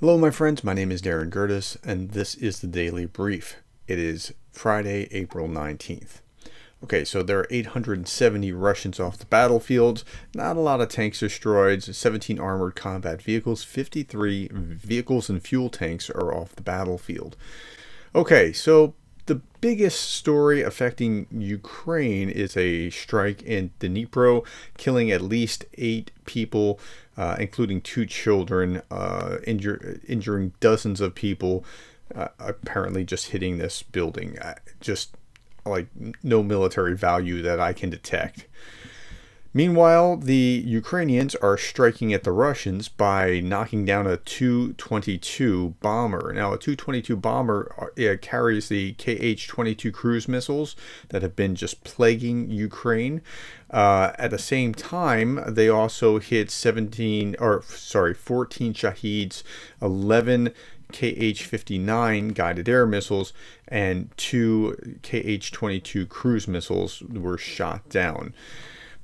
Hello, my friends. My name is Darin Gerdes, and this is the Daily Brief. It is Friday, April 19th. Okay, so there are 870 Russians off the battlefield, not a lot of tanks destroyed, 17 armored combat vehicles, 53 vehicles and fuel tanks are off the battlefield. Okay, so the biggest story affecting Ukraine is a strike in Dnipro, killing at least eight people, uh, including two children, uh, injur injuring dozens of people. Uh, apparently, just hitting this building, just like no military value that I can detect. Meanwhile, the Ukrainians are striking at the Russians by knocking down a Tu-22 bomber. Now, a Tu-22 bomber uh, carries the Kh-22 cruise missiles that have been just plaguing Ukraine. Uh, at the same time, they also hit 17, or sorry, 14 Shaheds, 11 KH-59 guided air missiles, and two KH-22 cruise missiles were shot down.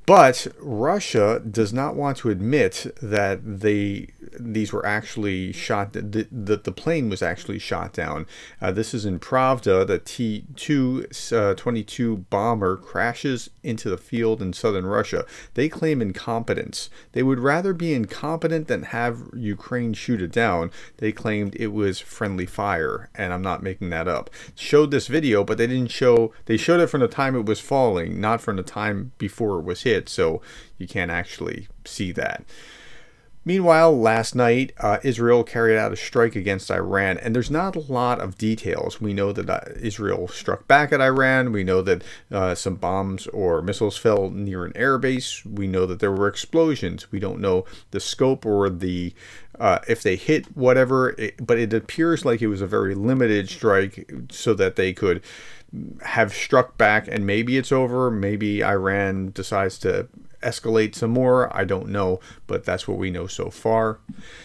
But Russia does not want to admit that they these were actually shot that the, the, plane was actually shot down. Uh, this is in Pravda. The T-22 uh, bomber crashes into the field in southern Russia. They claim incompetence. They would rather be incompetent than have Ukraine shoot it down. They claimed it was friendly fire, and I'm not making that up. Showed this video, but they didn't show. They showed it from the time it was falling, not from the time before it was hit so you can't actually see that. Meanwhile, last night, uh, Israel carried out a strike against Iran, and there's not a lot of details. We know that uh, Israel struck back at Iran. We know that uh, some bombs or missiles fell near an airbase. We know that there were explosions. We don't know the scope or the uh, if they hit whatever, it, but it appears like it was a very limited strike so that they could have struck back and maybe it's over. Maybe Iran decides to escalate some more. I don't know, but that's what we know so far.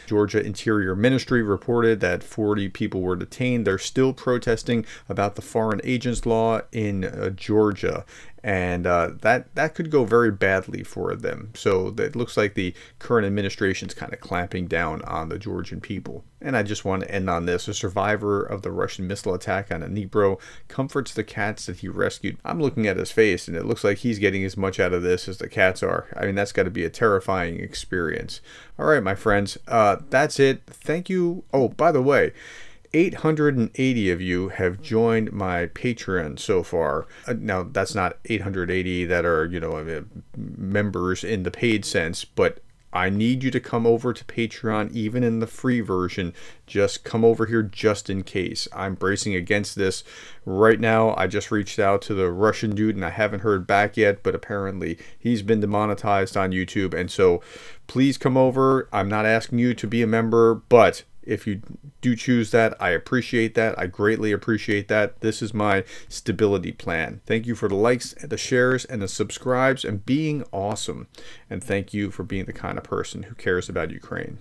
Georgia Interior Ministry reported that 40 people were detained. They're still protesting about the foreign agents law in uh, Georgia and uh, that that could go very badly for them. So it looks like the current administration is kind of clamping down on the Georgian people. And I just want to end on this. A survivor of the Russian missile attack on Dnipro comforts the cats that he rescued. I'm looking at his face, and it looks like he's getting as much out of this as the cats are. I mean, that's got to be a terrifying experience. All right, my friends, uh, that's it. Thank you. Oh, by the way, 880 of you have joined my Patreon so far. Uh, now, that's not 880 that are, you know, uh, members in the paid sense, but I need you to come over to Patreon, even in the free version. Just come over here just in case. I'm bracing against this right now. I just reached out to the Russian dude and I haven't heard back yet, but apparently he's been demonetized on YouTube. And so please come over. I'm not asking you to be a member, but if you do choose that, I appreciate that. I greatly appreciate that. This is my stability plan. Thank you for the likes, the shares, and the subscribes, and being awesome. And thank you for being the kind of person who cares about Ukraine.